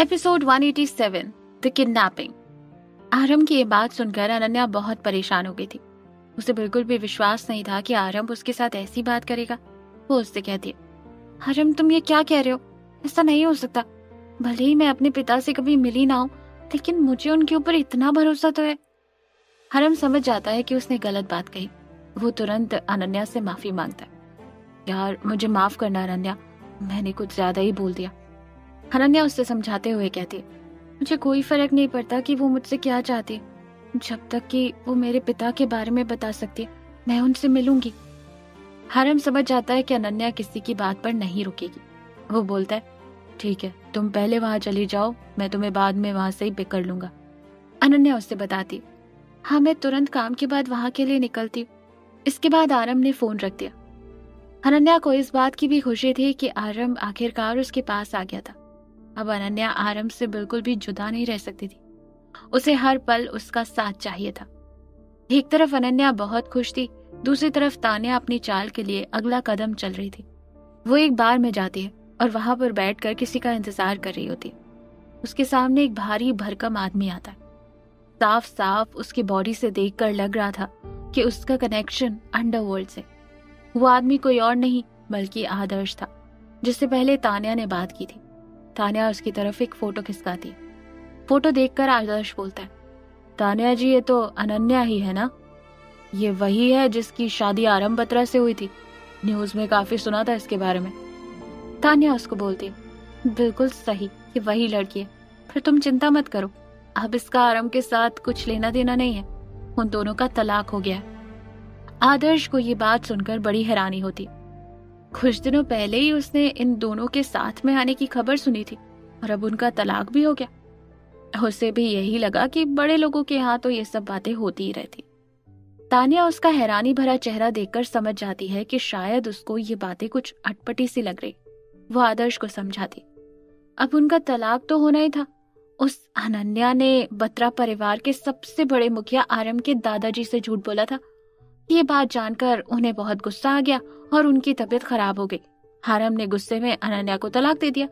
Episode 187 the kidnapping आरम की ये बात सुनकर अनन्या बहुत परेशान हो गई थी। उसे बिल्कुल भी विश्वास नहीं था कि आरम उसके साथ ऐसी बात करेगा। वो उससे कहती है आरम तुम ये क्या कह रहे हो? ऐसा नहीं हो सकता। भले ही मैं अपने पिता से कभी मिली ना हूँ, लेकिन मुझे उनके ऊपर इतना भरोसा तो है। हरम समझ जाता है कि उसने गलत बात कही। वो तुरंत अनन्या से माफ़ी माँगता है। यार, मुझे माफ़ करना अनन्या। मैंने कुछ ज़्यादा ही बोल दिया। अनन्या उससे समझाते हुए कहती, मुझे कोई फ़र्क नहीं पड़ता कि वो मुझसे क्या चाहती, जब तक कि वो मेरे पिता के बारे में बता सकती, मैं उनसे मिलूँगी। हरम समझ जाता है कि अनन्या किसी की बात पर नहीं रुकेगी। वो बोलता है, ठीक है, तुम पहले वहाँ चली जाओ, मैं तुम्हें बाद में वहाँ से ही पिक कर लूँगा। अनन्या उससे बताती हाँ मैं तुरंत काम के बाद वहाँ के लिए निकलती इसके बाद आरम ने फ़ोन रख दिया। अनन्या को इस बात की भी खुशी थी कि आरम आखिरकार उसके पास आ गया था। अब अनन्या आरम से बिल्कुल भी जुदा नहीं रह सकती थी। उसे हर पल उसका साथ चाहिए था। एक तरफ़ अनन्या बहुत खुश थी, दूसरी तरफ़ तानिया अपनी चाल के लिए अगला कदम चल रही थी। वो एक बार में जाती है और वहाँ पर बैठकर किसी का इंतज़ार कर रही होती। है उसके सामने एक भारी भरकम आदमी आता है। साफ़ साफ़ उसकी बॉडी से देखकर लग रहा था कि उसका कनेक्शन अंडरवर्ल्ड से। वो आदमी कोई और नहीं, बल्कि आदर्श था, जिससे पहले तानिया ने बात की थी। तानिया उसकी तरफ़ एक फ़ोटो खिसकाती। फ़ोटो देखकर आदर्श बोलता है, तानिया जी, ये तो अनन्या ही है ना? ये वही है जिसकी शादी आरम बत्रा से हुई थी। न्यूज़ में काफ़ी सुना था इसके बारे में। तानिया उसको बोलती, बिल्कुल सही, ये वही लड़की है। फिर तुम चिंता मत करो, अब इसका आरम के साथ कुछ लेना देना नहीं है। उन दोनों का तलाक हो गया आदर्श को ये बात सुनकर बड़ी हैरानी होती। कुछ दिनों पहले ही उसने इन दोनों के साथ में आने की खबर सुनी थी, और अब उनका तलाक भी हो गया। उसे भी यही लगा कि बड़े लोगों के यहाँ तो ये सब बातें होती ही रहती। तानिया उसका हैरानी भरा चेहरा देखकर समझ जाती है कि शायद उसको ये बातें कुछ अटपटी सी लग रही। वो आदर्श को समझाती। अब उनका तलाक तो होना ही था। उस अनन्या ने बत्रा परिवार के सबसे बड़े मुखिया आरम के दादाजी से झूठ बोला था। ये बात जानकर उन्हें बहुत गुस्सा आ गया और उनकी तबीयत खराब हो गई। हारम ने गुस्से में अनन्या को तलाक दे दिया।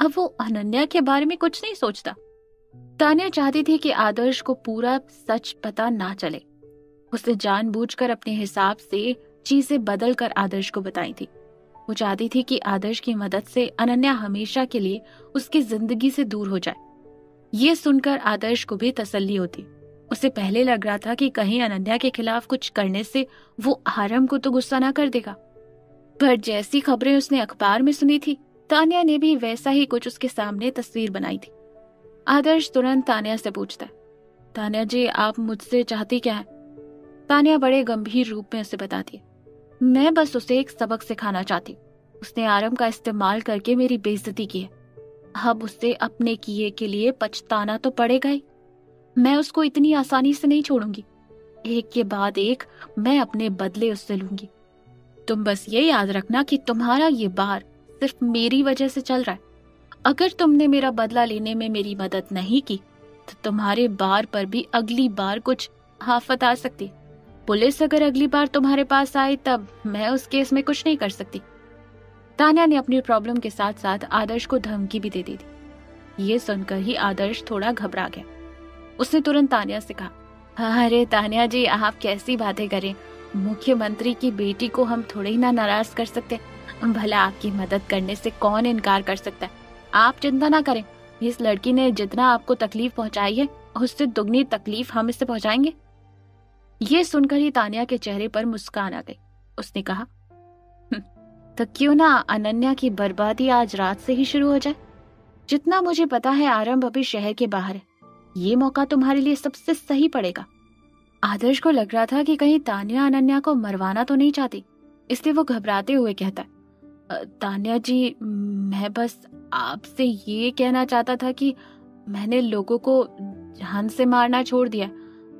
अब वो अनन्या के बारे में कुछ नहीं सोचता। तानिया चाहती थी कि आदर्श को पूरा सच पता ना चले। उसने जानबूझकर अपने हिसाब से चीज़ें बदल कर आदर्श को बताई थी। वो चाहती थी कि आदर्श की मदद से अनन्या हमेशा के लिए उसकी ज़िंदगी से दूर हो जाए। ये सुनकर आदर्श को भी तसल्ली होती। उसे पहले लग रहा था कि कहीं अनन्या के खिलाफ कुछ करने से वो आरम को तो गुस्सा ना कर देगा। पर जैसी खबरें उसने अखबार में सुनी थी, तानिया ने भी वैसा ही कुछ उसके सामने तस्वीर बनाई थी। आदर्श तुरंत तानिया से पूछता है, तानिया जी, आप मुझसे चाहती क्या है? तानिया बड़े गंभीर रूप में उसे बताती है, मैं बस उसे एक सबक सिखाना चाहती उसने आरम का इस्तेमाल करके मेरी बेइज्जती की है। अब उसे अपने किए के लिए पछताना तो पड़ेगा ही। मैं उसको इतनी आसानी से नहीं छोड़ूँगी। एक के बाद एक मैं अपने बदले उससे लूँगी। तुम बस ये याद रखना कि तुम्हारा ये बार सिर्फ़ मेरी वजह से चल रहा है। अगर तुमने मेरा बदला लेने में मेरी मदद नहीं की तो तुम्हारे बार पर भी अगली बार कुछ आफत आ सकती। पुलिस अगर अगली बार तुम्हारे पास आए, तब मैं उस केस में कुछ नहीं कर सकती। तानिया ने अपनी प्रॉब्लम के साथ साथ आदर्श को धमकी भी दे दी थी। ये सुनकर ही आदर्श थोड़ा घबरा गया। उसने तुरंत तानिया से कहा अरे तानिया जी आप कैसी बातें करें? मुख्यमंत्री की बेटी को हम थोड़े ही ना नाराज़ कर सकते। भला आपकी मदद करने से कौन इनकार कर सकता है? आप चिंता ना करें। इस लड़की ने जितना आपको तकलीफ़ पहुंचाई है उससे दुगनी तकलीफ़ हम इससे पहुंचाएँगे। ये सुनकर ही तानिया के चेहरे पर मुस्कान आ गई। उसने कहा हम्म, तो क्यों ना अनन्या की बर्बादी आज रात से ही शुरू हो जाए? जितना मुझे पता है आरंभ अभी शहर के बाहर है। ये मौका तुम्हारे लिए सबसे सही पड़ेगा। आदर्श को लग रहा था कि कहीं तानिया अनन्या को मरवाना तो नहीं चाहती, इसलिए वो घबराते हुए कहता है तानिया जी, मैं बस आपसे ये कहना चाहता था कि मैंने लोगों को जान से मारना छोड़ दिया,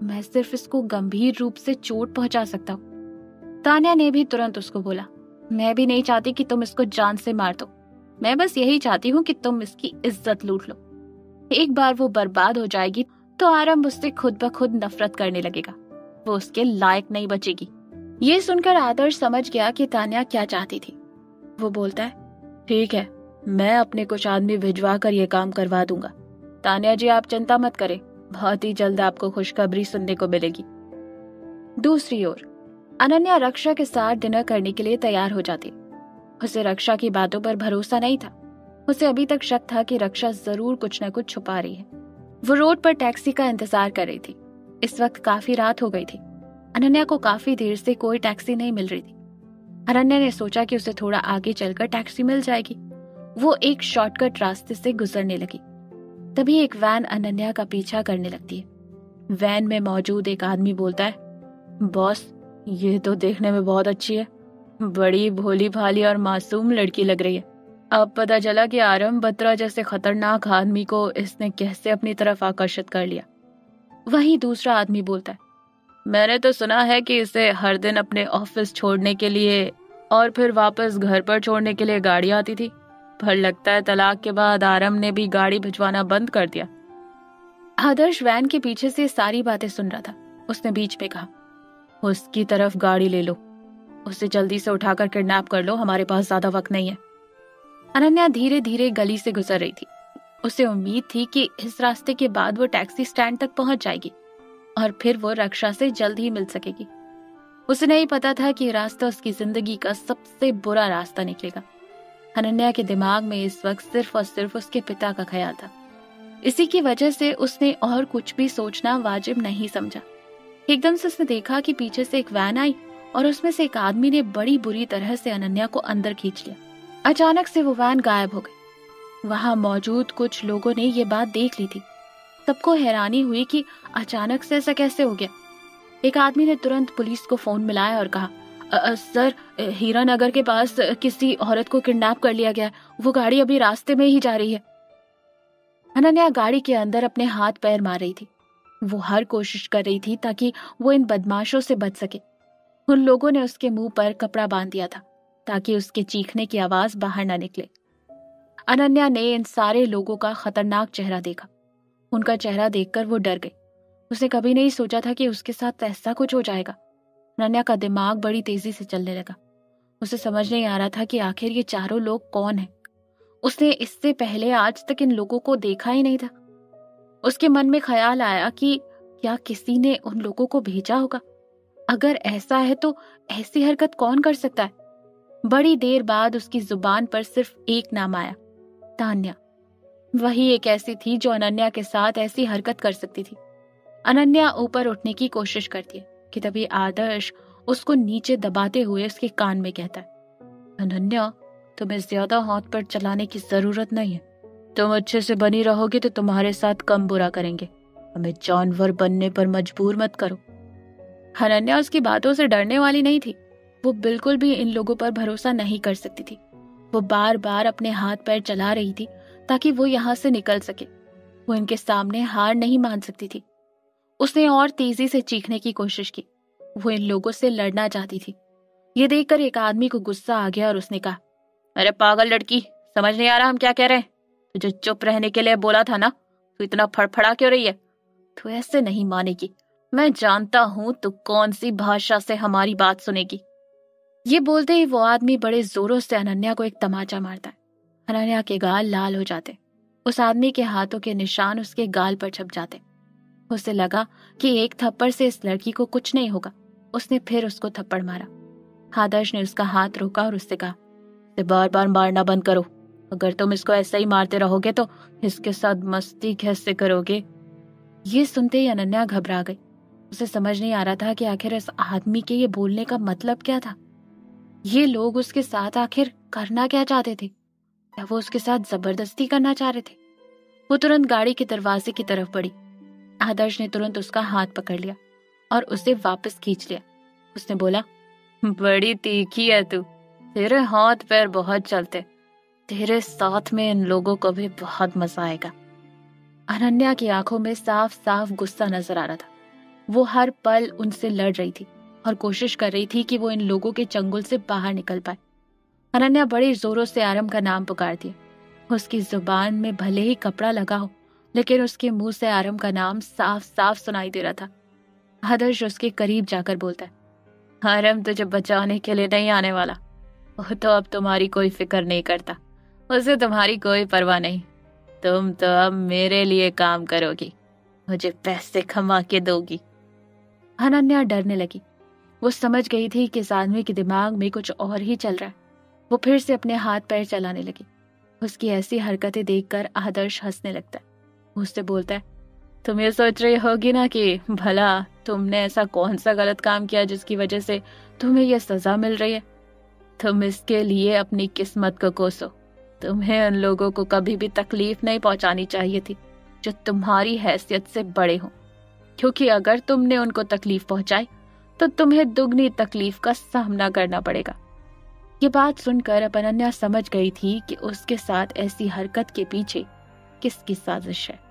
मैं सिर्फ़ इसको गंभीर रूप से चोट पहुँचा सकता हूँ। तानिया ने भी तुरंत उसको बोला, मैं भी नहीं चाहती कि तुम इसको जान से मार दो, मैं बस यही चाहती हूँ कि तुम इसकी इज़्ज़त लूट लो। एक बार वो बर्बाद हो जाएगी तो आरंभ उससे खुद ब खुद नफरत करने लगेगा। वो उसके लायक नहीं बचेगी। ये सुनकर आदर्श समझ गया कि तानिया क्या चाहती थी। वो बोलता है, ठीक है, मैं अपने कुछ आदमी भिजवा कर ये काम करवा दूँगा। तानिया जी, आप चिंता मत करें, बहुत ही जल्द आपको खुशखबरी सुनने को मिलेगी। दूसरी ओर, अनन्या रक्षा के साथ डिनर करने के लिए तैयार हो जाती। उसे रक्षा की बातों पर भरोसा नहीं था। उसे अभी तक शक था कि रक्षा ज़रूर कुछ न कुछ छुपा रही है। वो रोड पर टैक्सी का इंतज़ार कर रही थी। इस वक्त काफ़ी रात हो गई थी। अनन्या को काफ़ी देर से कोई टैक्सी नहीं मिल रही थी। अनन्या ने सोचा कि उसे थोड़ा आगे चलकर टैक्सी मिल जाएगी। वो एक शॉर्टकट रास्ते से गुजरने लगी। तभी एक वैन अनन्या का पीछा करने लगती है। वैन में मौजूद एक आदमी बोलता है, बॉस, ये तो देखने में बहुत अच्छी है। बड़ी भोली भाली और मासूम लड़की लग रही है। अब पता चला कि आरम बत्रा जैसे खतरनाक आदमी को इसने कैसे अपनी तरफ़ आकर्षित कर लिया। वहीं दूसरा आदमी बोलता है, मैंने तो सुना है कि इसे हर दिन अपने ऑफ़िस छोड़ने के लिए और फिर वापस घर पर छोड़ने के लिए गाड़ी आती थी, पर लगता है तलाक के बाद आरम ने भी गाड़ी भिजवाना बंद कर दिया। आदर्श वैन के पीछे से सारी बातें सुन रहा था। उसने बीच में कहा, उसकी तरफ़ गाड़ी ले लो। उसे जल्दी से उठाकर किडनैप कर लो, हमारे पास ज़्यादा वक्त नहीं है। अनन्या धीरे धीरे गली से गुजर रही थी। उसे उम्मीद थी कि इस रास्ते के बाद वो टैक्सी स्टैंड तक पहुँच जाएगी और फिर वो रक्षा से जल्द ही मिल सकेगी। उसे नहीं पता था कि रास्ता उसकी ज़िंदगी का सबसे बुरा रास्ता निकलेगा। अनन्या के दिमाग में इस वक्त सिर्फ़ और सिर्फ़ उसके पिता का ख्याल था। इसी की वजह से उसने और कुछ भी सोचना वाजिब नहीं समझा। एकदम से उसने देखा कि पीछे से एक वैन आई और उसमें से एक आदमी ने बड़ी बुरी तरह से अनन्या को अंदर खींच लिया। अचानक से वो वैन गायब हो गई। वहाँ मौजूद कुछ लोगों ने ये बात देख ली थी। सबको हैरानी हुई कि अचानक से ऐसा कैसे हो गया। एक आदमी ने तुरंत पुलिस को फ़ोन मिलाया और कहा सर, हीरा नगर के पास किसी औरत को किडनैप कर लिया गया वो गाड़ी अभी रास्ते में ही जा रही है। अनन्या गाड़ी के अंदर अपने हाथ पैर मार रही थी। वो हर कोशिश कर रही थी ताकि वो इन बदमाशों से बच सके। उन लोगों ने उसके मुँह पर कपड़ा बाँध दिया था। ताकि उसके चीखने की आवाज़ बाहर न निकले। अनन्या ने इन सारे लोगों का खतरनाक चेहरा देखा। उनका चेहरा देखकर वो डर गई। उसने कभी नहीं सोचा था कि उसके साथ ऐसा कुछ हो जाएगा। अनन्या का दिमाग बड़ी तेज़ी से चलने लगा। उसे समझ नहीं आ रहा था कि आखिर ये चारों लोग कौन हैं। उसने इससे पहले आज तक इन लोगों को देखा ही नहीं था। उसके मन में ख्याल आया कि क्या किसी ने उन लोगों को भेजा होगा? अगर ऐसा है तो ऐसी हरकत कौन कर सकता है? बड़ी देर बाद उसकी ज़ुबान पर सिर्फ़ एक नाम आया, तान्या। वही एक ऐसी थी जो अनन्या के साथ ऐसी हरकत कर सकती थी। अनन्या ऊपर उठने की कोशिश करती है कि तभी आदर्श उसको नीचे दबाते हुए उसके कान में कहता है, अनन्या, तुम्हें ज़्यादा हाथ पर चलाने की ज़रूरत नहीं है। तुम अच्छे से बनी रहोगे तो तुम्हारे साथ कम बुरा करेंगे। हमें जानवर बनने पर मजबूर मत करो। अनन्या उसकी बातों से डरने वाली नहीं थी। वो बिल्कुल भी इन लोगों पर भरोसा नहीं कर सकती थी। वो बार बार अपने हाथ पैर चला रही थी, ताकि वो यहाँ से निकल सके। वो इनके सामने हार नहीं मान सकती थी। उसने और तेज़ी से चीखने की कोशिश की। वो इन लोगों से लड़ना चाहती थी। ये देखकर एक आदमी को गुस्सा आ गया और उसने कहा, अरे पागल लड़की, समझ नहीं आ रहा हम क्या कह रहे हैं? तुझे चुप रहने के लिए बोला था ना? तू इतना फड़फड़ा क्यों रही है? तू ऐसे नहीं मानेगी। मैं जानता हूँ तू कौन सी भाषा से हमारी बात सुनेगी। ये बोलते ही वो आदमी बड़े जोरों से अनन्या को एक तमाचा मारता है। अनन्या के गाल लाल हो जाते। उस आदमी के हाथों के निशान उसके गाल पर छप जाते। उसे लगा कि एक थप्पड़ से इस लड़की को कुछ नहीं होगा। उसने फिर उसको थप्पड़ मारा। आदर्श ने उसका हाथ रोका और उससे कहा बार बार मारना बंद करो। अगर तुम इसको ऐसे ही मारते रहोगे तो इसके साथ मस्ती कैसे करोगे? ये सुनते ही अनन्या घबरा गई। उसे समझ नहीं आ रहा था कि आखिर इस आदमी के ये बोलने का मतलब क्या था। ये लोग उसके साथ आखिर करना क्या चाहते थे? वो उसके साथ ज़बरदस्ती करना चाह रहे थे? वो तुरंत गाड़ी के दरवाजे की तरफ़ बढ़ी। आदर्श ने तुरंत उसका हाथ पकड़ लिया और उसे वापस खींच लिया। उसने बोला, बड़ी तीखी है तू। तेरे हाथ पैर बहुत चलते। तेरे साथ में इन लोगों को भी बहुत मज़ा आएगा। अनन्या की आँखों में साफ़ साफ़ गुस्सा नज़र आ रहा था। वो हर पल उनसे लड़ रही थी। और कोशिश कर रही थी कि वो इन लोगों के चंगुल से बाहर निकल पाए। अनन्या बड़ी जोरों से आरम का नाम पुकार दिया उसकी ज़ुबान में भले ही कपड़ा लगा हो, लेकिन उसके मुँह से आरम का नाम साफ़ साफ़ सुनाई दे रहा था। आदर्श उसके करीब जाकर बोलता है आरम तुझे बचाने के लिए नहीं आने वाला। वो तो अब तुम्हारी कोई फ़िक्र नहीं करता। उसे तुम्हारी कोई परवाह नहीं। तुम तो अब मेरे लिए काम करोगी। मुझे पैसे कमा के दोगी। अनन्या डरने लगी। वो समझ गई थी कि इस आदमी के दिमाग में कुछ और ही चल रहा है। वो फिर से अपने हाथ पैर चलाने लगी। उसकी ऐसी हरकतें देखकर आदर्श हंसने लगता है। उससे बोलता है, तुम ये सोच रही होगी ना कि, भला, तुमने ऐसा कौन सा गलत काम किया जिसकी वजह से तुम्हें यह सजा मिल रही है? तुम इसके लिए अपनी किस्मत को कोसो। तुम्हें उन लोगों को कभी भी तकलीफ़ नहीं पहुंचानी चाहिए थी, जो तुम्हारी हैसियत से बड़े हों। क्योंकि अगर तुमने उनको तकलीफ़ पहुंचाई तो तुम्हें दुगनी तकलीफ़ का सामना करना पड़ेगा। ये बात सुनकर अपनन्या समझ गई थी कि उसके साथ ऐसी हरकत के पीछे किसकी साजिश है।